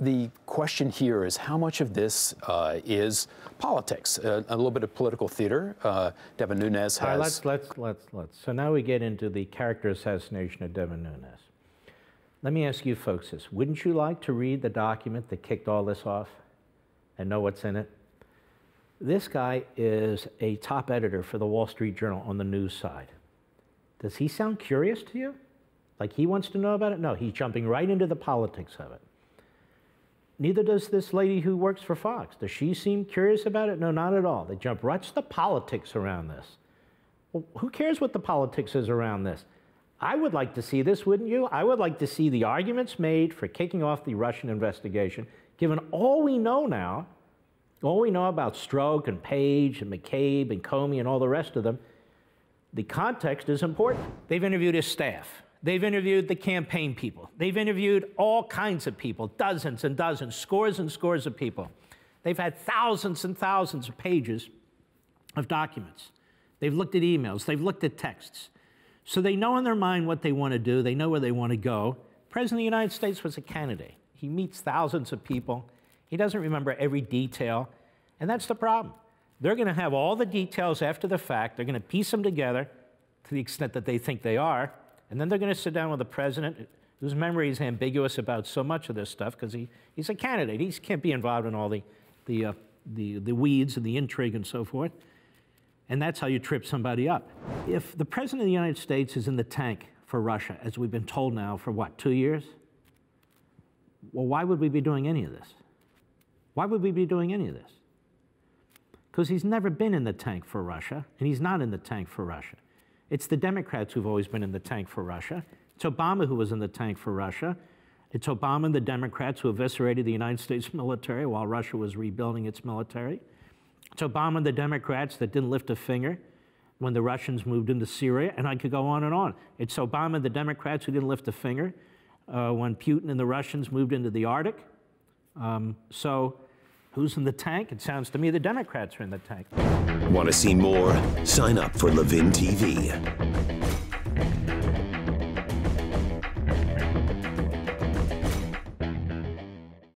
the question here is how much of this uh, is politics, uh, a little bit of political theater. Uh, Devin Nunes has. Right, let's, let's, let's, let's. So now we get into the character assassination of Devin Nunes. Let me ask you folks this. Wouldn't you like to read the document that kicked all this off and know what's in it? This guy is a top editor for the Wall Street Journal on the news side. Does he sound curious to you? Like he wants to know about it? No, he's jumping right into the politics of it. Neither does this lady who works for Fox. Does she seem curious about it? No, not at all. They jump right to the politics around this. Well, who cares what the politics is around this? I would like to see this, wouldn't you? I would like to see the arguments made for kicking off the Russian investigation, given all we know now, all we know about Strzok and Page and McCabe and Comey and all the rest of them. The context is important. They've interviewed his staff. They've interviewed the campaign people. They've interviewed all kinds of people, dozens and dozens, scores and scores of people. They've had thousands and thousands of pages of documents. They've looked at emails, they've looked at texts. So they know in their mind what they want to do, they know where they want to go. President of the United States was a candidate. He meets thousands of people. He doesn't remember every detail, and that's the problem. They're going to have all the details after the fact. They're going to piece them together to the extent that they think they are, and then they're going to sit down with the president, whose memory is ambiguous about so much of this stuff because he, he's a candidate. He can't be involved in all the, the, uh, the, the weeds and the intrigue and so forth. And that's how you trip somebody up. If the President of the United States is in the tank for Russia, as we've been told now for what, two years? Well, why would we be doing any of this? Why would we be doing any of this? Because he's never been in the tank for Russia, and he's not in the tank for Russia. It's the Democrats who've always been in the tank for Russia. It's Obama who was in the tank for Russia. It's Obama and the Democrats who eviscerated the United States military while Russia was rebuilding its military. It's Obama and the Democrats that didn't lift a finger when the Russians moved into Syria, and I could go on and on. It's Obama and the Democrats who didn't lift a finger uh, when Putin and the Russians moved into the Arctic. Um, so, who's in the tank? It sounds to me the Democrats are in the tank. Want to see more? Sign up for Levin TV.